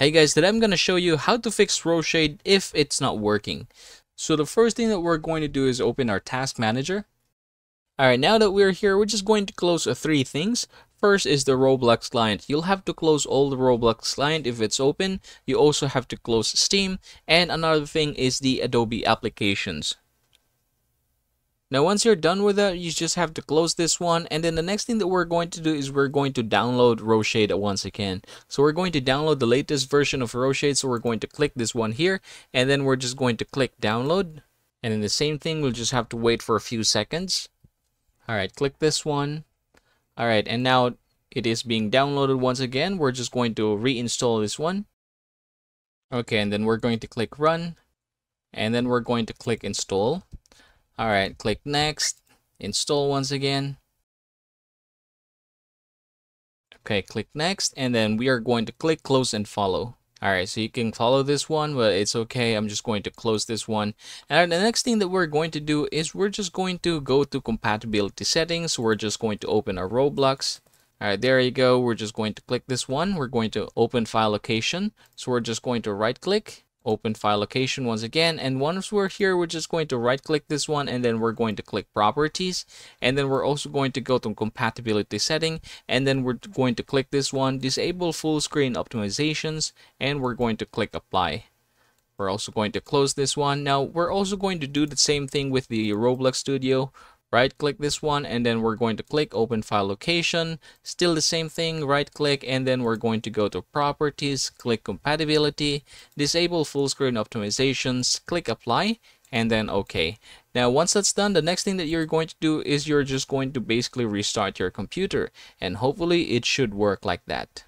Hey guys, today I'm going to show you how to fix RoShade if it's not working. So the first thing that we're going to do is open our task manager. Alright, now that we're here, we're just going to close three things. First is the Roblox client. You'll have to close all the Roblox client if it's open. You also have to close Steam. And another thing is the Adobe applications. Now once you're done with that, you just have to close this one and then the next thing that we're going to do is we're going to download RoShade once again. So we're going to download the latest version of RoShade so we're going to click this one here and then we're just going to click download and then the same thing we'll just have to wait for a few seconds. Alright, click this one. Alright, and now it is being downloaded once again. We're just going to reinstall this one. Okay, and then we're going to click run and then we're going to click install. Alright, click next, install once again. Okay, click next, and then we are going to click close and follow. Alright, so you can follow this one, but it's okay. I'm just going to close this one. And the next thing that we're going to do is we're just going to go to compatibility settings. We're just going to open our Roblox. Alright, there you go. We're just going to click this one. We're going to open file location. So we're just going to right click open file location once again. And once we're here we're just going to right click this one and then we're going to click properties. And then we're also going to go to compatibility setting and then we're going to click this one disable full screen optimizations and we're going to click apply. We're also going to close this one. Now we're also going to do the same thing with the roblox studio right click this one and then we're going to click open file location still the same thing right click and then we're going to go to properties click compatibility disable full screen optimizations click apply and then okay now once that's done the next thing that you're going to do is you're just going to basically restart your computer and hopefully it should work like that